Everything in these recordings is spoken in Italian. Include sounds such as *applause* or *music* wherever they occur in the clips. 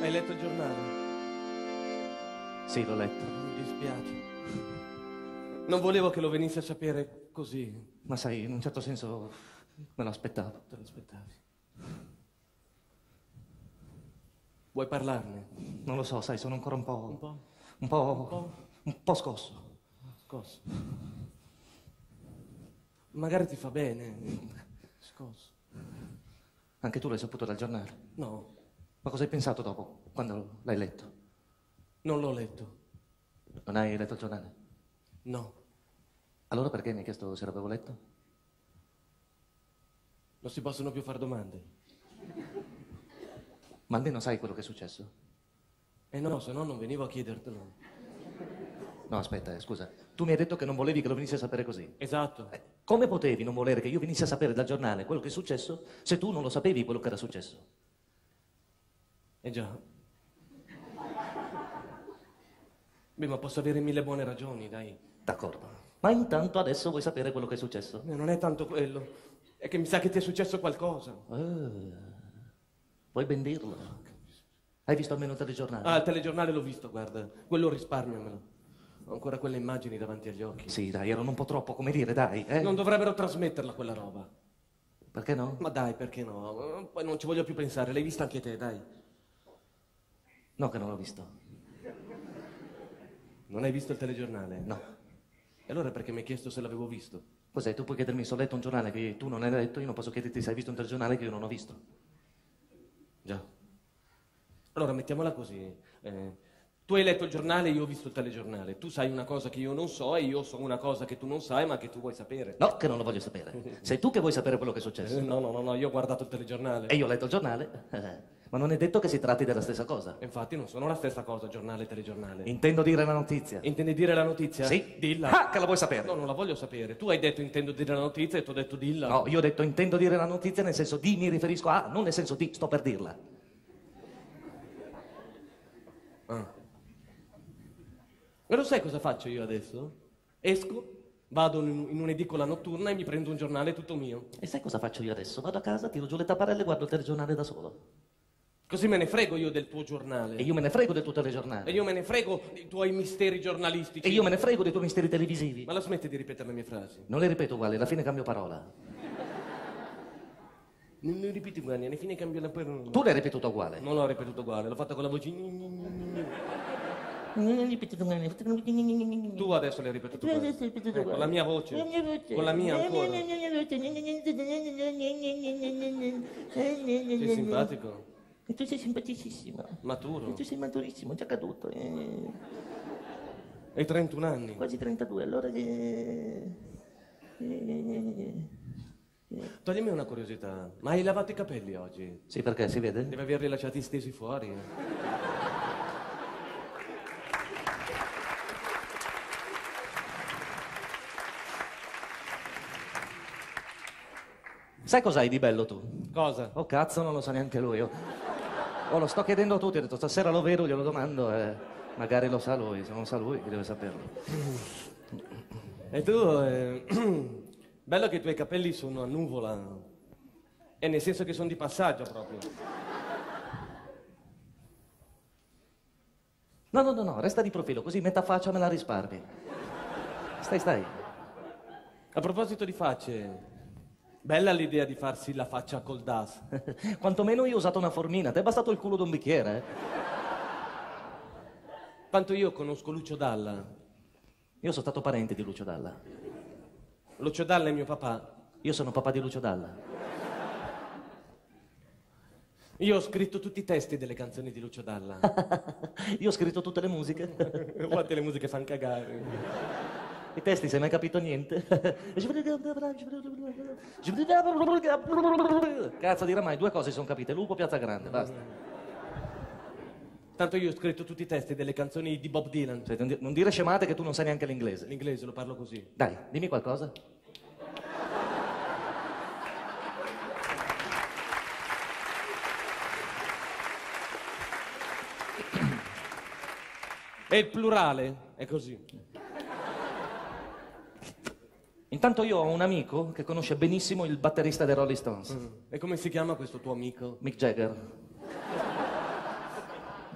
Hai letto il giornale? Sì, l'ho letto. Mi dispiace. Non volevo che lo venisse a sapere così. Ma sai, in un certo senso me lo aspettavo. Te lo aspettavi. Vuoi parlarne? Non lo so, sai, sono ancora un po'... Un po'? Un po'... Un po'? un po' scosso. Scosso. Magari ti fa bene. Scosso. Anche tu l'hai saputo dal giornale. No, Ma cosa hai pensato dopo, quando l'hai letto? non l'ho letto. Non hai letto il giornale? No, Allora perché mi hai chiesto se l'avevo letto? non si possono più fare domande. Ma almeno sai quello che è successo? Eh no, se no non venivo a chiedertelo. No, aspetta, eh, scusa. Tu mi hai detto che non volevi che lo venissi a sapere così. Esatto. Eh, come potevi non volere che io venissi a sapere dal giornale quello che è successo se tu non lo sapevi quello che era successo? Eh già. Beh, ma posso avere mille buone ragioni, dai. D'accordo. Ma intanto adesso vuoi sapere quello che è successo? Eh, non è tanto quello. È che mi sa che ti è successo qualcosa. Eh, vuoi ben dirlo? Hai visto almeno il telegiornale? Ah, il telegiornale l'ho visto, guarda. Quello risparmiamelo. Ho ancora quelle immagini davanti agli occhi. Sì, dai, erano un po' troppo, come dire, dai. Eh? Non dovrebbero trasmetterla quella roba. Perché no? Ma dai, perché no? Poi non ci voglio più pensare. L'hai vista anche te, dai. No, che non l'ho visto. Non hai visto il telegiornale? No. E allora perché mi hai chiesto se l'avevo visto? Cos'è? Tu puoi chiedermi se ho letto un giornale che tu non hai letto, io non posso chiederti se hai visto un telegiornale che io non ho visto. Già. Allora, mettiamola così. Eh, tu hai letto il giornale, io ho visto il telegiornale. Tu sai una cosa che io non so e io so una cosa che tu non sai ma che tu vuoi sapere. No, che non lo voglio sapere. *laughs* Sei tu che vuoi sapere quello che è Eh, successo. no, no, no, no, io ho guardato il telegiornale. E io ho letto il giornale. *laughs* Ma non è detto che si tratti della stessa cosa. Infatti non sono la stessa cosa, giornale e telegiornale. Intendo dire la notizia. Intendi dire la notizia? Sì. Dilla. Ah, che la vuoi sapere? No, non la voglio sapere. Tu hai detto intendo dire la notizia e tu hai detto dilla. No, io ho detto intendo dire la notizia nel senso di mi riferisco a, non nel senso di sto per dirla. Ah. E lo sai cosa faccio io adesso? Esco, vado in in un'edicola notturna e mi prendo un giornale tutto mio. E sai cosa faccio io adesso? Vado a casa, tiro giù le tapparelle e guardo il telegiornale da solo. Così me ne frego io del tuo giornale. E io me ne frego del tuo telegiornale. E io me ne frego dei tuoi misteri giornalistici. E io me ne frego dei tuoi misteri televisivi. Ma la smetti di ripetere le mie frasi? Non le ripeto uguali, alla fine cambio parola. Non ne ripeti uguali, alla fine cambia la parola. Tu l'hai ripetuta uguale. Non l'ho ripetuto uguale, l'ho fatta con la voce. Tu adesso l'hai ripetuto uguale. Eh, con la mia voce. Con la mia ancora. Sei simpatico, E tu sei simpaticissimo. maturo. Tu sei maturissimo, già caduto. eh. Hai 31 anni. Quasi 32, allora che... eh, Toglimi una curiosità. Ma hai lavato i capelli oggi? Sì, perché si vede? Devi averli lasciati stesi fuori. eh. Sai cos'hai di bello tu? Cosa? Oh cazzo, non lo sa neanche lui. Oh, Oh, lo sto chiedendo a tutti, ho detto stasera lo vedo, glielo domando e magari lo sa lui, se non sa lui deve saperlo. E tu, eh, *clears throat* bello che i tuoi capelli sono a nuvola. E nel senso che sono di passaggio proprio. No, no, no, no, resta di profilo, così metà faccia me la risparmi. Stai, stai. A proposito di facce, bella l'idea di farsi la faccia col DAS. *laughs* Quantomeno io ho usato una formina, ti è bastato il culo d'un bicchiere, eh? Tanto io conosco Lucio Dalla. Io sono stato parente di Lucio Dalla. Lucio Dalla è mio papà. Io sono papà di Lucio Dalla. Io ho scritto tutti i testi delle canzoni di Lucio Dalla. *laughs* Io ho scritto tutte le musiche. *laughs* Quante le musiche fanno cagare. I testi, se hai mai capito niente? *laughs* Cazzo, dirà mai, due cose sono capite, lupo, piazza grande, basta. Tanto io ho scritto tutti i testi delle canzoni di Bob Dylan. Cioè, non di- non dire scemate che tu non sai neanche l'inglese. L'inglese lo parlo così. Dai, dimmi qualcosa. E il plurale è così. Intanto io ho un amico che conosce benissimo il batterista dei Rolling Stones, E come si chiama questo tuo amico? Mick Jagger.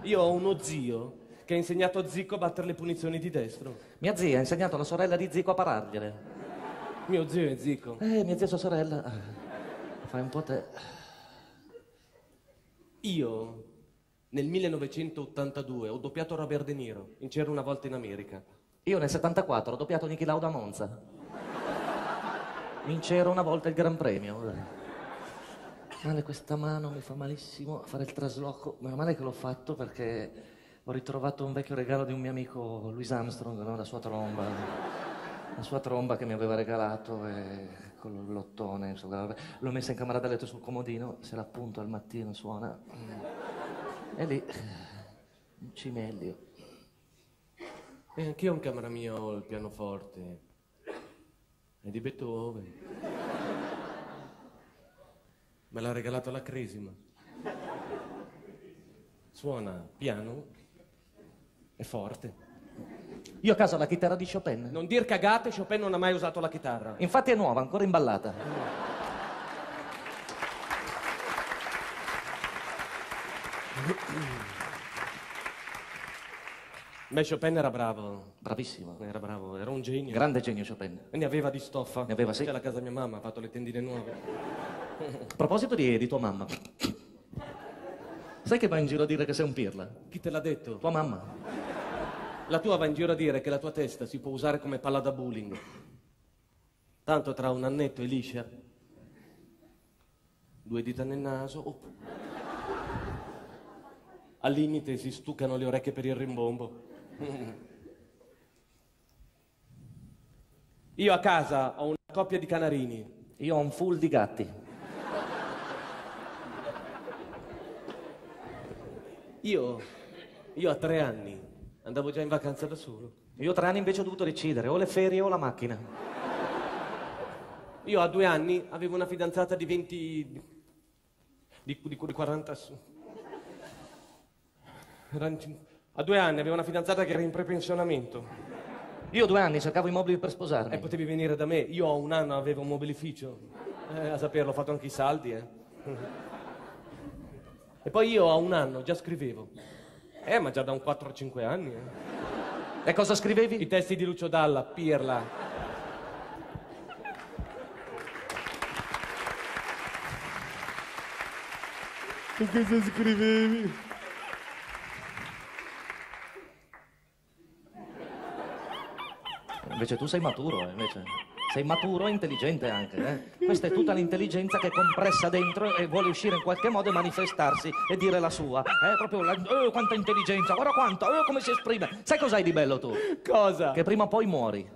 Io ho uno zio che ha insegnato a Zicco a battere le punizioni di destro. Mia zia ha insegnato alla sorella di Zico a parargliele. Mio zio è Zicco. Eh, mia zia e sua sorella. Fai un po' te. Io nel 1982 ho doppiato Robert De Niro in C'era una volta in America. Io nel 74 ho doppiato Niki Lauda a Monza. Vincero una volta il Gran Premio. Male questa mano, mi fa malissimo fare il trasloco. Meno male che l'ho fatto perché ho ritrovato un vecchio regalo di un mio amico Louis Armstrong, no? la sua tromba. La sua tromba che mi aveva regalato e con l'ottone, insomma, l'ho messa in camera da letto sul comodino, se l'appunto al mattino suona. E lì un cimelio. E anch'io in camera mia ho il pianoforte. È di Beethoven. Me l'ha regalato la Cresima. Suona piano e forte. Io a casa ho la chitarra di Chopin. Non dir cagate, Chopin non ha mai usato la chitarra. Infatti è nuova, ancora imballata. *clears throat* Beh, Chopin era bravo. Bravissimo. Era bravo, era un genio. Grande genio Chopin. E ne aveva di stoffa. Ne aveva, sì. C'è la casa mia mamma, ha fatto le tendine nuove. A proposito di, di tua mamma. Sai che va in giro a dire che sei un pirla? Chi te l'ha detto? Tua mamma. La tua va in giro a dire che la tua testa si può usare come palla da bowling. Tanto tra un annetto e liscia. Due dita nel naso. oh. Al limite si stuccano le orecchie per il rimbombo. *laughs* Io a casa ho una coppia di canarini. Io ho un full di gatti. Io, io a tre anni andavo già in vacanza da solo. Io tre anni invece ho dovuto decidere o le ferie o la macchina. Io a due anni avevo una fidanzata di 20... di, di, di 40... su- era A due anni avevo una fidanzata che era in prepensionamento. Io due anni cercavo i mobili per E sposarmi. potevi venire da me. Io a un anno avevo un mobilificio. Eh, a saperlo, ho fatto anche i saldi, eh. E poi io a un anno già scrivevo. Eh, ma già da un 4-5 anni, eh. E cosa I scrivevi? testi di Lucio Dalla, Pirla. E cosa scrivevi? Invece tu sei maturo, eh, invece. Sei maturo e intelligente anche, eh? Questa è tutta l'intelligenza che è compressa dentro e vuole uscire in qualche modo e manifestarsi e dire la sua. Eh, proprio la... Eh, quanta intelligenza, guarda quanta, eh, come si esprime. Sai cos'hai di bello tu? Cosa? Che prima o poi muori.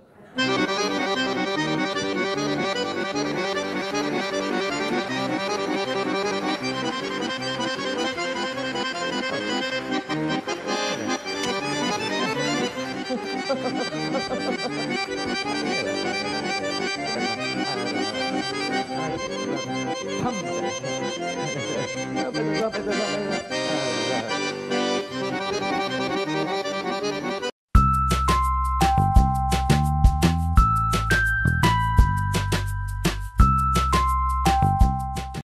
rub it, rub it, rub.